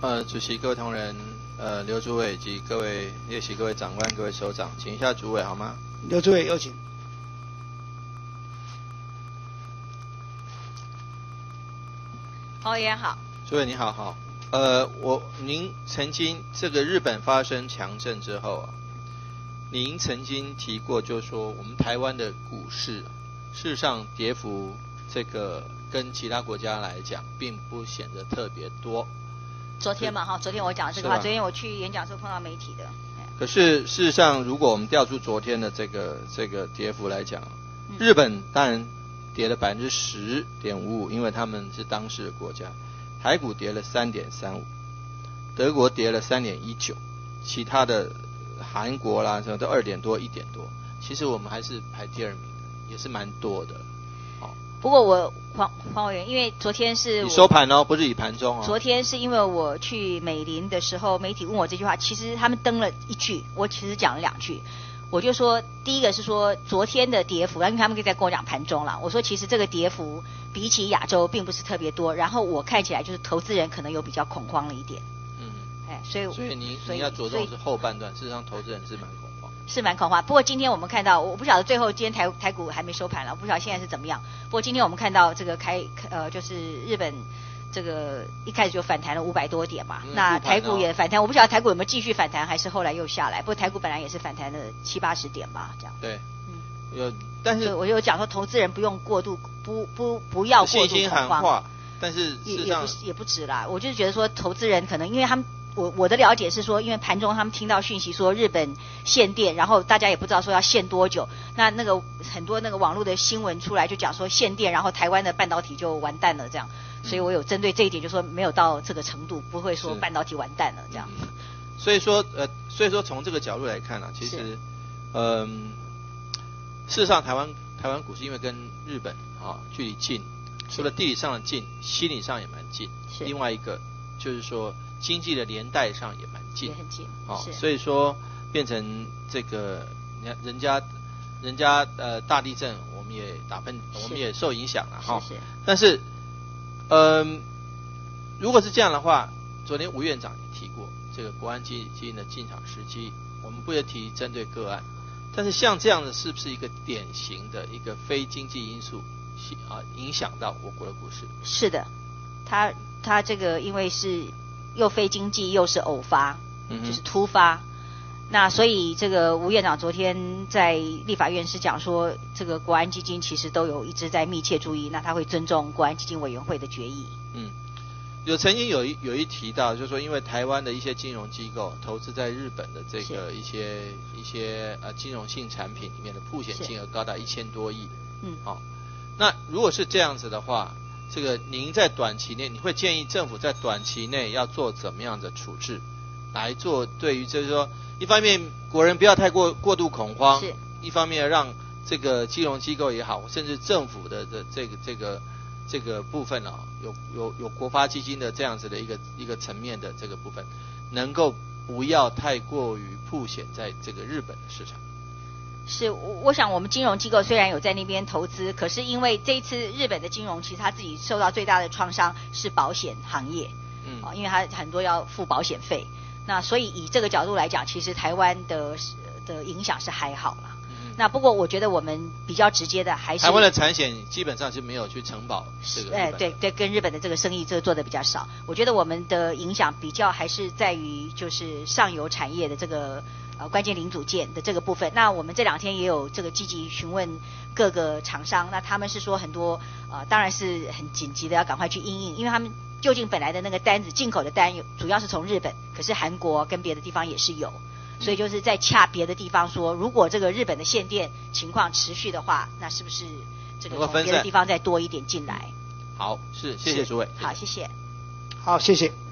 呃，主席、各位同仁、呃，刘主委及各位列席、各位长官、各位首长，请一下主委好吗？刘主委有请。黄委员好，主委你好，好。呃，我您曾经这个日本发生强震之后啊，您曾经提过，就是说我们台湾的股市，事实上跌幅这个跟其他国家来讲，并不显得特别多。昨天嘛，哈，昨天我讲这个话，昨天我去演讲时候碰到媒体的。可是事实上，如果我们调出昨天的这个这个跌幅来讲，日本当然跌了百分之十点五五，因为他们是当时的国家。台股跌了三点三五，德国跌了三点一九，其他的韩国啦什么都二点多一点多。其实我们还是排第二名的，也是蛮多的。好，不过我黄黄委员，因为昨天是你收盘哦，不是以盘中哦。昨天是因为我去美林的时候，媒体问我这句话，其实他们登了一句，我其实讲了两句。我就说，第一个是说昨天的跌幅，因为他们可以在跟我讲盘中了。我说其实这个跌幅比起亚洲并不是特别多，然后我看起来就是投资人可能有比较恐慌了一点。嗯，哎，所以所以您您要着重是后半段，事实上投资人是蛮恐慌。是蛮恐慌，不过今天我们看到，我不晓得最后今天台台股还没收盘了，我不晓得现在是怎么样。不过今天我们看到这个开呃，就是日本。这个一开始就反弹了五百多点嘛，那台股也反弹，我不晓得台股有没有继续反弹，还是后来又下来。不过台股本来也是反弹了七八十点吧，这样。对，嗯，有，但是我有讲说，投资人不用过度，不不不要过度恐慌。但是也也不也不止啦，我就是觉得说，投资人可能因为他们。我我的了解是说，因为盘中他们听到讯息说日本限电，然后大家也不知道说要限多久。那那个很多那个网络的新闻出来就讲说限电，然后台湾的半导体就完蛋了这样。所以我有针对这一点，就说没有到这个程度，不会说半导体完蛋了这样。所以说呃，所以说从这个角度来看呢，其实嗯，事实上台湾台湾股市因为跟日本啊距离近，除了地理上的近，心理上也蛮近。另外一个就是说。经济的连带上也蛮近，也很近，哦，所以说变成这个，你看人家，人家呃大地震，我们也打喷，我们也受影响了哈。是是。但是，嗯，如果是这样的话，昨天吴院长也提过，这个国安基金的进场时机，我们不要提针对个案，但是像这样的是不是一个典型的一个非经济因素，啊影响到我国的股市？是的，他他这个因为是。又非经济，又是偶发，就是突发。那所以这个吴院长昨天在立法院是讲说，这个国安基金其实都有一直在密切注意，那他会尊重国安基金委员会的决议。嗯，有曾经有一有一提到，就是说因为台湾的一些金融机构投资在日本的这个一些一些呃金融性产品里面的铺险金额高达一千多亿。嗯，好，那如果是这样子的话。这个您在短期内，你会建议政府在短期内要做怎么样的处置，来做对于就是说，一方面国人不要太过过度恐慌，是；一方面让这个金融机构也好，甚至政府的的这个这个这个部分哦，有有有国发基金的这样子的一个一个层面的这个部分，能够不要太过于铺显在这个日本的市场。是，我想我们金融机构虽然有在那边投资，可是因为这一次日本的金融，其实他自己受到最大的创伤是保险行业，嗯，啊，因为他很多要付保险费，那所以以这个角度来讲，其实台湾的的影响是还好了。那不过我觉得我们比较直接的还是台湾的产险基本上是没有去承保这个，哎，对对，跟日本的这个生意这做的比较少。我觉得我们的影响比较还是在于就是上游产业的这个。呃，关键零组件的这个部分，那我们这两天也有这个积极询问各个厂商，那他们是说很多呃，当然是很紧急的要赶快去应应，因为他们就近本来的那个单子进口的单有主要是从日本，可是韩国跟别的地方也是有，所以就是在洽别的地方说，如果这个日本的限电情况持续的话，那是不是这个从别的地方再多一点进来？好，是谢谢诸位，好，谢谢，好，谢谢。